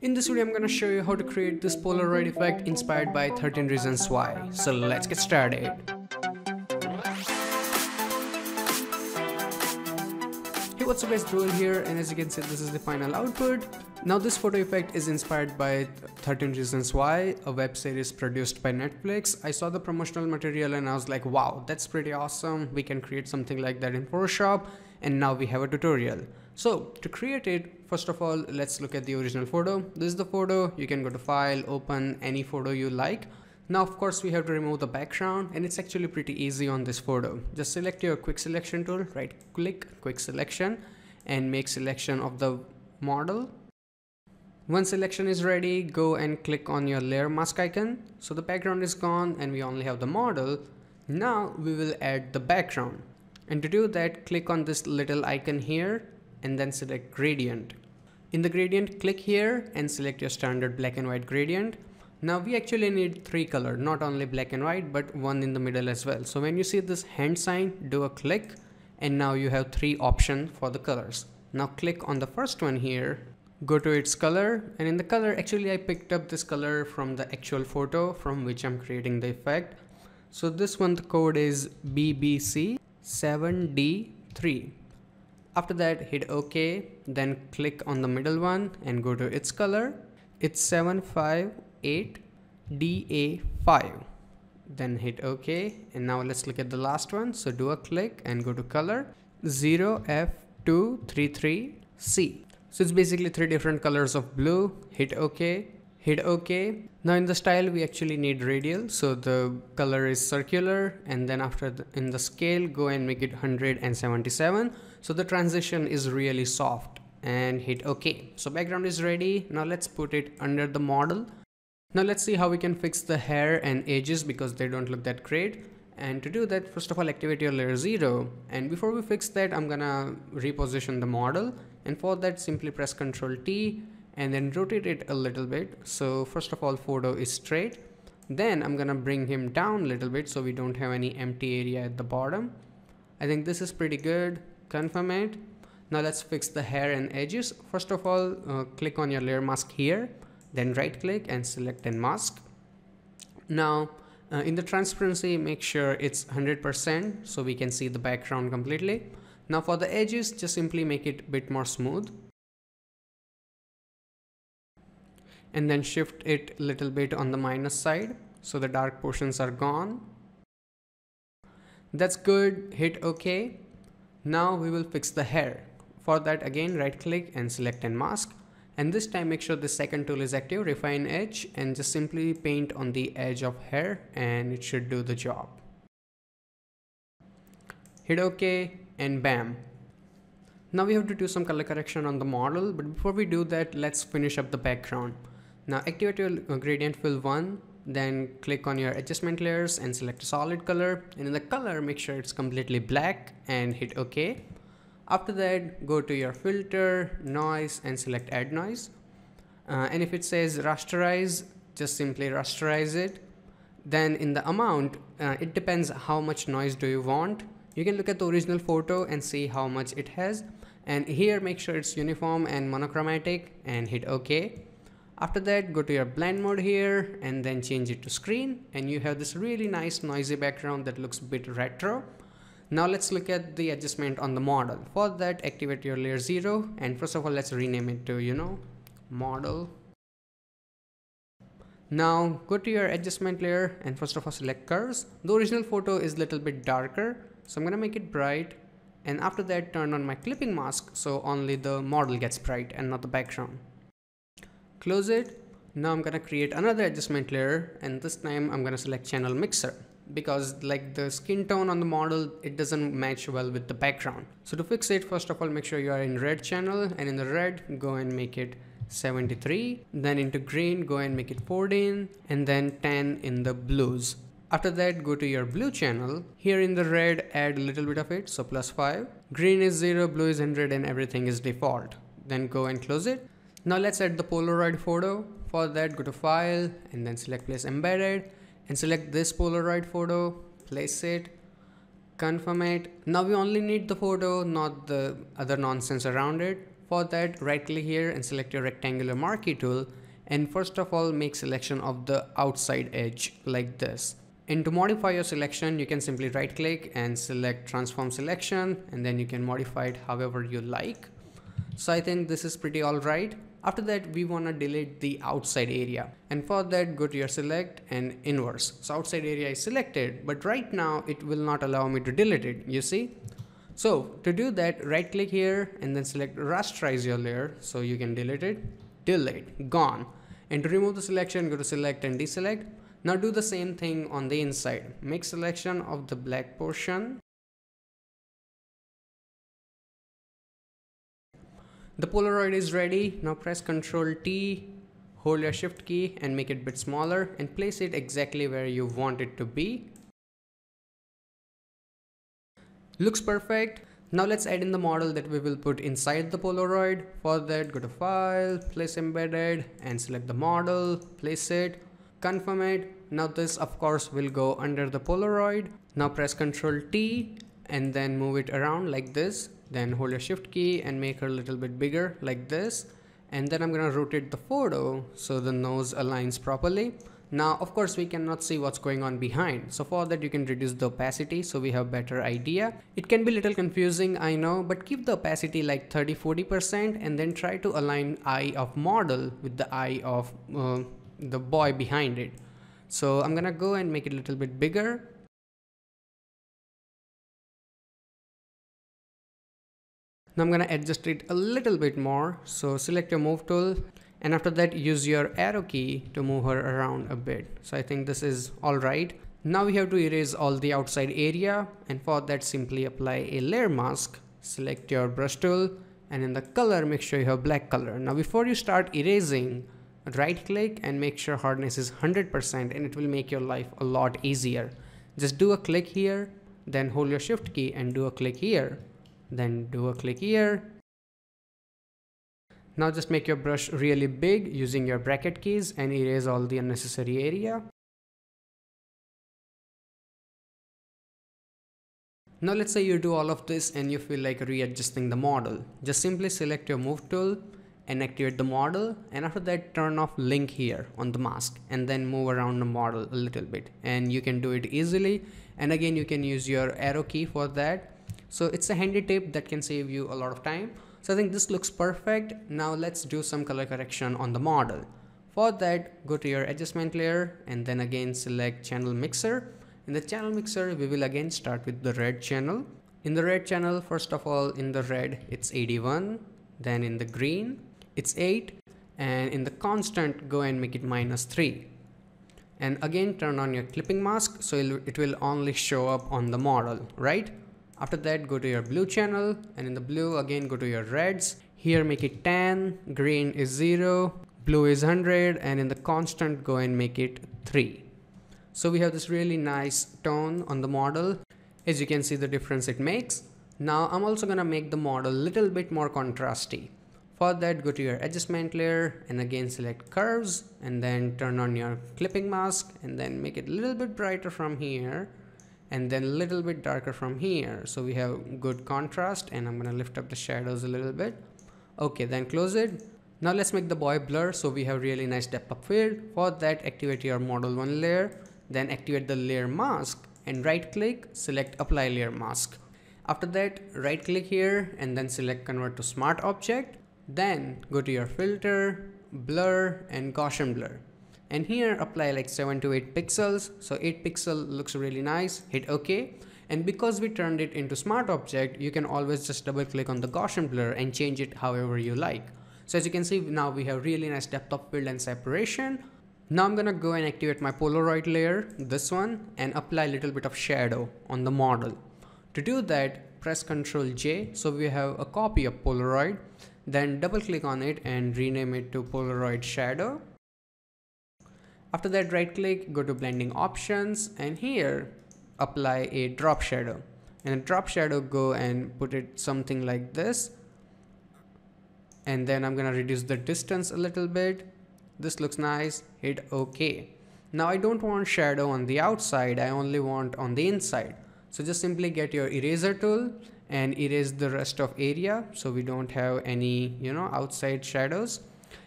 In this video I'm gonna show you how to create this Polaroid effect inspired by 13 reasons why. So let's get started. Hey what's up guys Dhruval here and as you can see this is the final output. Now this photo effect is inspired by 13 reasons why a web series produced by Netflix. I saw the promotional material and I was like wow that's pretty awesome we can create something like that in Photoshop and now we have a tutorial. So to create it, first of all, let's look at the original photo. This is the photo. You can go to file, open any photo you like. Now, of course, we have to remove the background and it's actually pretty easy on this photo. Just select your quick selection tool, right click, quick selection and make selection of the model. Once selection is ready, go and click on your layer mask icon. So the background is gone and we only have the model. Now we will add the background. And to do that, click on this little icon here and then select gradient. In the gradient, click here and select your standard black and white gradient. Now we actually need three color, not only black and white, but one in the middle as well. So when you see this hand sign, do a click and now you have three options for the colors. Now click on the first one here, go to its color and in the color, actually I picked up this color from the actual photo from which I'm creating the effect. So this one, the code is BBC7D3. After that hit OK, then click on the middle one and go to its color. It's 758DA5. Then hit OK and now let's look at the last one. So do a click and go to color 0F233C. So it's basically three different colors of blue. Hit OK, hit OK. Now in the style we actually need radial. So the color is circular and then after the, in the scale go and make it 177 so the transition is really soft and hit OK. So background is ready. Now let's put it under the model. Now let's see how we can fix the hair and edges because they don't look that great. And to do that, first of all, activate your layer 0. And before we fix that, I'm gonna reposition the model. And for that, simply press Ctrl T and then rotate it a little bit. So first of all, photo is straight. Then I'm gonna bring him down a little bit so we don't have any empty area at the bottom. I think this is pretty good confirm it now let's fix the hair and edges. First of all uh, click on your layer mask here then right click and select and mask. Now uh, in the transparency make sure it's 100% so we can see the background completely. Now for the edges just simply make it a bit more smooth. And then shift it a little bit on the minus side so the dark portions are gone. That's good. Hit ok now we will fix the hair. For that again right click and select and mask. And this time make sure the second tool is active, refine edge and just simply paint on the edge of hair and it should do the job. Hit OK and bam. Now we have to do some color correction on the model but before we do that let's finish up the background. Now activate your gradient fill 1 then click on your adjustment layers and select a solid color. And in the color make sure it's completely black and hit ok. After that go to your filter noise and select add noise. Uh, and if it says rasterize just simply rasterize it. Then in the amount uh, it depends how much noise do you want. You can look at the original photo and see how much it has. And here make sure it's uniform and monochromatic and hit ok after that, go to your blend mode here and then change it to screen and you have this really nice noisy background that looks a bit retro. Now let's look at the adjustment on the model. For that, activate your layer 0 and first of all, let's rename it to, you know, model. Now go to your adjustment layer and first of all select curves. The original photo is a little bit darker, so I'm gonna make it bright and after that turn on my clipping mask so only the model gets bright and not the background close it. Now I'm gonna create another adjustment layer and this time I'm gonna select channel mixer because like the skin tone on the model it doesn't match well with the background. So to fix it first of all make sure you are in red channel and in the red go and make it 73 then into green go and make it 14 and then 10 in the blues. After that go to your blue channel. Here in the red add a little bit of it so plus 5 green is 0 blue is 100 and everything is default. Then go and close it now let's add the Polaroid photo. For that, go to File and then select Place Embedded and select this Polaroid photo, place it, confirm it. Now we only need the photo, not the other nonsense around it. For that, right click here and select your rectangular marquee tool. And first of all, make selection of the outside edge like this. And to modify your selection, you can simply right click and select transform selection and then you can modify it however you like. So I think this is pretty alright. After that, we want to delete the outside area. And for that, go to your select and inverse. So outside area is selected, but right now it will not allow me to delete it, you see? So to do that, right click here and then select rasterize your layer. So you can delete it, delete, gone. And to remove the selection, go to select and deselect. Now do the same thing on the inside. Make selection of the black portion The Polaroid is ready. Now press Ctrl T, hold your shift key and make it a bit smaller and place it exactly where you want it to be. Looks perfect. Now let's add in the model that we will put inside the Polaroid. For that, go to File, Place Embedded and select the model, place it, confirm it. Now this of course will go under the Polaroid. Now press Ctrl T and then move it around like this then hold your shift key and make her a little bit bigger like this. And then I'm gonna rotate the photo so the nose aligns properly. Now of course we cannot see what's going on behind. So for that you can reduce the opacity so we have better idea. It can be a little confusing I know but keep the opacity like 30 40% and then try to align eye of model with the eye of uh, the boy behind it. So I'm gonna go and make it a little bit bigger Now I'm going to adjust it a little bit more. So select your move tool and after that use your arrow key to move her around a bit. So I think this is all right. Now we have to erase all the outside area and for that simply apply a layer mask. Select your brush tool and in the color make sure you have black color. Now before you start erasing right click and make sure hardness is 100% and it will make your life a lot easier. Just do a click here then hold your shift key and do a click here then do a click here. Now just make your brush really big using your bracket keys and erase all the unnecessary area. Now let's say you do all of this and you feel like readjusting the model. Just simply select your move tool and activate the model and after that turn off link here on the mask and then move around the model a little bit and you can do it easily and again you can use your arrow key for that so it's a handy tip that can save you a lot of time. So I think this looks perfect. Now let's do some color correction on the model. For that, go to your adjustment layer and then again select channel mixer. In the channel mixer, we will again start with the red channel. In the red channel, first of all, in the red, it's 81. Then in the green, it's 8. And in the constant, go and make it minus 3. And again, turn on your clipping mask so it will only show up on the model, right? After that, go to your blue channel and in the blue again, go to your reds. Here make it 10, green is 0, blue is 100 and in the constant go and make it 3. So we have this really nice tone on the model. As you can see the difference it makes. Now I'm also gonna make the model a little bit more contrasty. For that go to your adjustment layer and again select curves and then turn on your clipping mask and then make it a little bit brighter from here and then a little bit darker from here. So we have good contrast and I'm gonna lift up the shadows a little bit. Okay then close it. Now let's make the boy blur so we have really nice depth of field. For that activate your model one layer then activate the layer mask and right click select apply layer mask. After that right click here and then select convert to smart object. Then go to your filter blur and Gaussian blur and here apply like 7 to 8 pixels. So 8 pixel looks really nice. Hit ok. And because we turned it into smart object you can always just double click on the Gaussian blur and change it however you like. So as you can see now we have really nice depth of field and separation. Now I'm gonna go and activate my Polaroid layer, this one, and apply a little bit of shadow on the model. To do that, press Ctrl J. So we have a copy of Polaroid, then double click on it and rename it to Polaroid Shadow. After that right click, go to blending options and here apply a drop shadow. And a drop shadow go and put it something like this. And then I'm gonna reduce the distance a little bit. This looks nice, hit OK. Now I don't want shadow on the outside, I only want on the inside. So just simply get your eraser tool and erase the rest of area so we don't have any you know outside shadows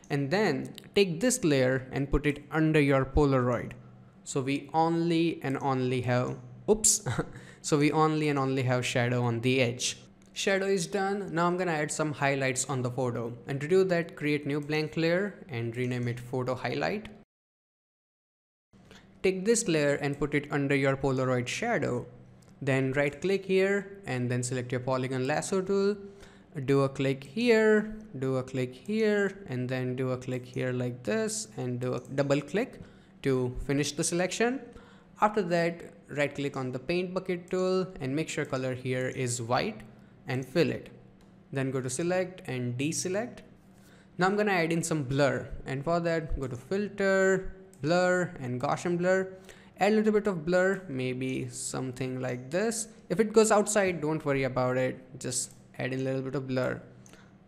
and then take this layer and put it under your Polaroid. So we only and only have oops so we only and only have shadow on the edge. Shadow is done. Now i'm gonna add some highlights on the photo. And to do that create new blank layer and rename it photo highlight. Take this layer and put it under your polaroid shadow. Then right click here and then select your polygon lasso tool do a click here do a click here and then do a click here like this and do a double click to finish the selection. After that right click on the paint bucket tool and make sure color here is white and fill it. Then go to select and deselect. Now I'm gonna add in some blur. And for that go to filter blur and Gaussian blur. Add a little bit of blur maybe something like this. If it goes outside don't worry about it. Just add a little bit of blur.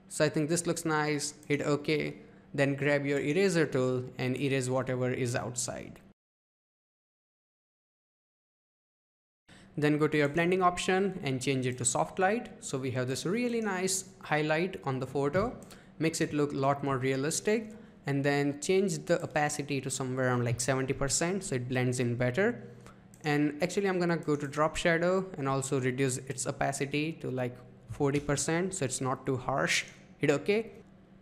So I think this looks nice hit ok then grab your eraser tool and erase whatever is outside. Then go to your blending option and change it to soft light. So we have this really nice highlight on the photo makes it look a lot more realistic and then change the opacity to somewhere around like 70% so it blends in better. And actually I'm gonna go to drop shadow and also reduce its opacity to like 40% so it's not too harsh. Hit ok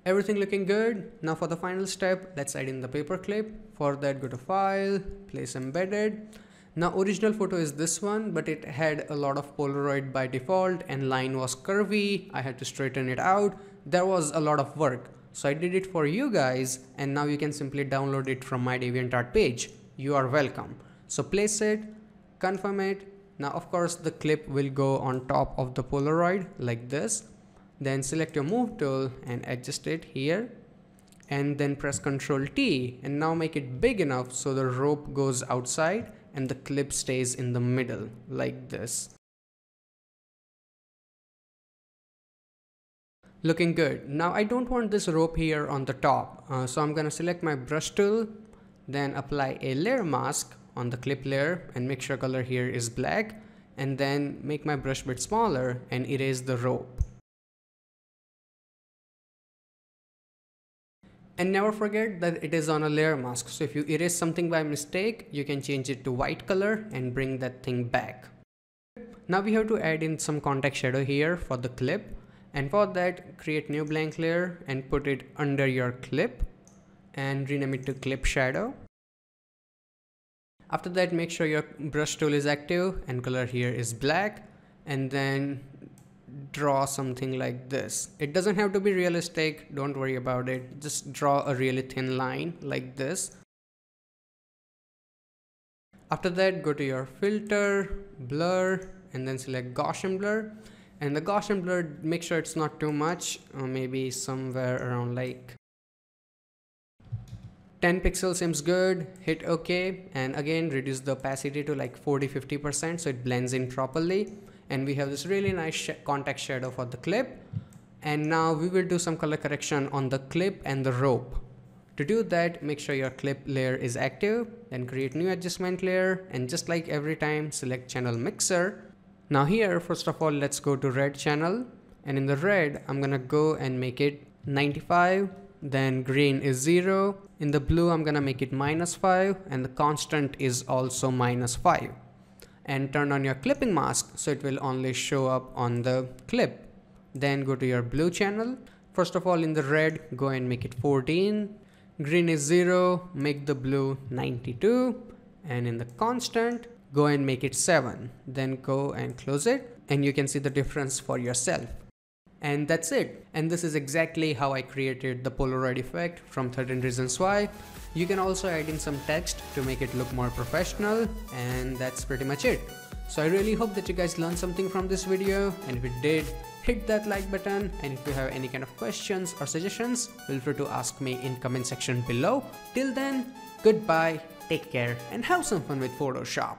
everything looking good? Now for the final step let's add in the paper clip for that go to file place embedded. Now original photo is this one but it had a lot of polaroid by default and line was curvy. I had to straighten it out. There was a lot of work. So I did it for you guys and now you can simply download it from my DeviantArt page. You are welcome. So place it, confirm it. Now of course the clip will go on top of the Polaroid like this. Then select your move tool and adjust it here and then press Ctrl T and now make it big enough so the rope goes outside and the clip stays in the middle like this. looking good now I don't want this rope here on the top uh, so I'm gonna select my brush tool then apply a layer mask on the clip layer and make sure color here is black and then make my brush bit smaller and erase the rope. And never forget that it is on a layer mask. So if you erase something by mistake you can change it to white color and bring that thing back. Now we have to add in some contact shadow here for the clip. And for that create new blank layer and put it under your clip and rename it to clip shadow after that make sure your brush tool is active and color here is black and then draw something like this. It doesn't have to be realistic don't worry about it. Just draw a really thin line like this. After that go to your filter blur and then select Gaussian blur. And the Gaussian blur make sure it's not too much uh, maybe somewhere around like 10 pixels seems good hit ok and again reduce the opacity to like 40 50 percent so it blends in properly. And we have this really nice sh context shadow for the clip. And now we will do some color correction on the clip and the rope. To do that make sure your clip layer is active then create new adjustment layer and just like every time select channel mixer. Now here, first of all, let's go to red channel. And in the red, I'm gonna go and make it 95, then green is zero. In the blue, I'm gonna make it minus five and the constant is also minus five. And turn on your clipping mask so it will only show up on the clip. Then go to your blue channel. First of all, in the red, go and make it 14. Green is zero, make the blue 92. And in the constant, go and make it 7 then go and close it and you can see the difference for yourself and that's it. And this is exactly how I created the Polaroid effect from 13 reasons why you can also add in some text to make it look more professional and that's pretty much it. So I really hope that you guys learned something from this video. And if you did hit that like button. And if you have any kind of questions or suggestions feel free to ask me in comment section below. Till then goodbye take care and have some fun with photoshop